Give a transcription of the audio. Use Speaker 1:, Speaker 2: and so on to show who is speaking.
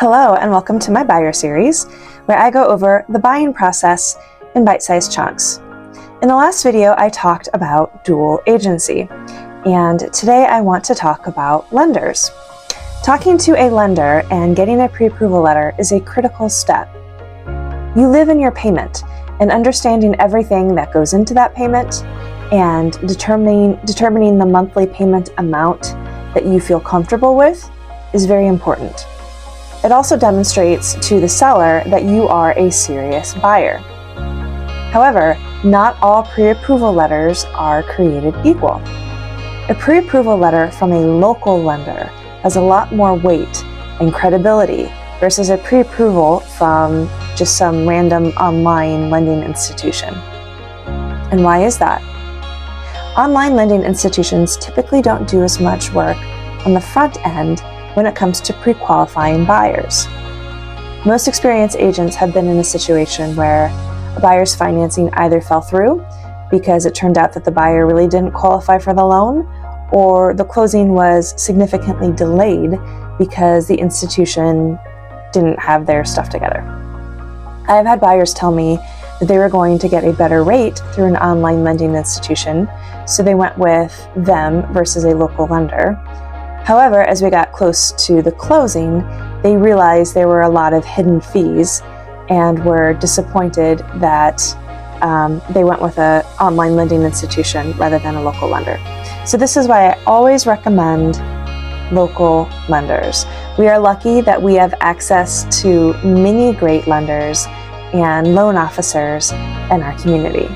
Speaker 1: Hello, and welcome to my buyer series, where I go over the buying process in bite sized chunks. In the last video, I talked about dual agency, and today I want to talk about lenders. Talking to a lender and getting a pre approval letter is a critical step. You live in your payment, and understanding everything that goes into that payment and determining, determining the monthly payment amount that you feel comfortable with is very important. It also demonstrates to the seller that you are a serious buyer. However, not all pre-approval letters are created equal. A pre-approval letter from a local lender has a lot more weight and credibility versus a pre-approval from just some random online lending institution. And why is that? Online lending institutions typically don't do as much work on the front end when it comes to pre qualifying buyers. Most experienced agents have been in a situation where a buyer's financing either fell through because it turned out that the buyer really didn't qualify for the loan, or the closing was significantly delayed because the institution didn't have their stuff together. I've had buyers tell me that they were going to get a better rate through an online lending institution, so they went with them versus a local lender. However, as we got close to the closing, they realized there were a lot of hidden fees and were disappointed that um, they went with an online lending institution rather than a local lender. So, this is why I always recommend local lenders. We are lucky that we have access to many great lenders and loan officers in our community.